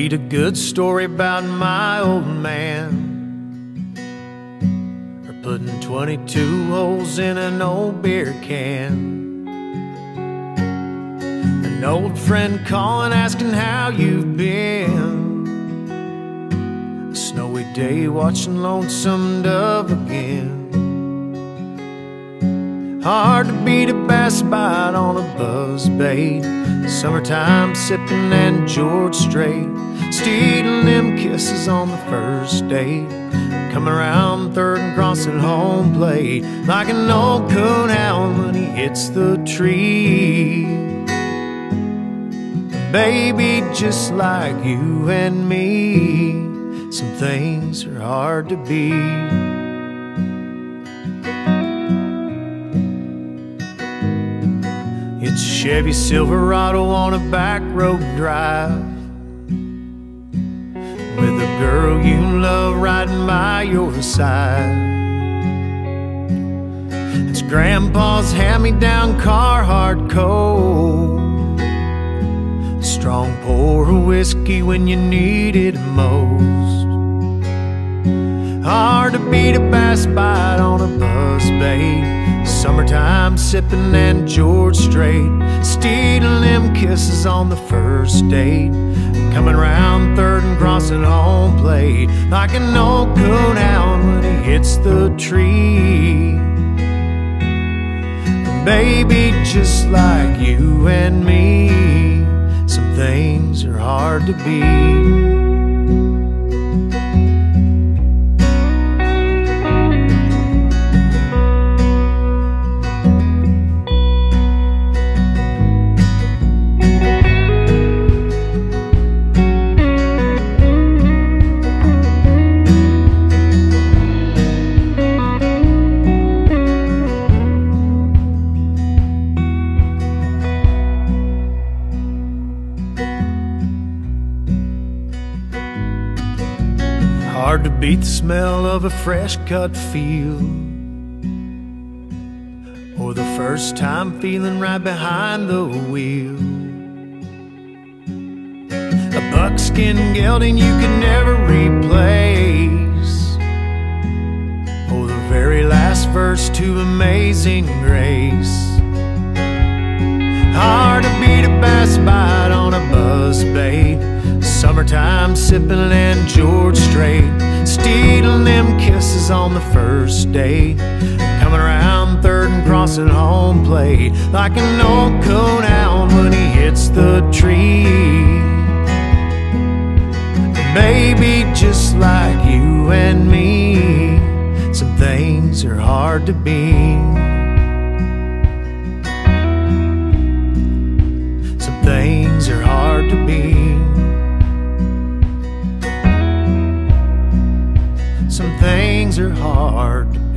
read a good story about my old man. Or putting 22 holes in an old beer can. An old friend calling asking how you've been. A snowy day watching Lonesome Dove again. Hard to beat a bass bite on a buzz bait. Summertime sipping and George Strait. Stealing them kisses on the first date. Coming around third and crossing home plate. Like an old coonhound when he hits the tree. Baby, just like you and me, some things are hard to be. It's Chevy Silverado on a back road drive with a girl you love riding by your side. It's Grandpa's hand-me-down Carhartt coat. Strong pour of whiskey when you need it most. Hard to beat a bass bite on a buzz bait. Summertime sipping and George Strait. Stealing them kisses on the first date. Coming round third and crossing home plate. Like an old coonhound when he hits the tree. Baby, just like you and me, some things are hard to be. Hard to beat the smell of a fresh cut field. Or the first time feeling right behind the wheel. A buckskin gelding you can never replace. Or the very last verse to Amazing Grace. Hard to beat a bass bite on a buzz bait. Summertime sipping and George Strait. Stealing them kisses on the first date. Coming around third and crossing home plate. Like an old coonhound when he hits the tree. Baby, just like you and me, some things are hard to be. Hard to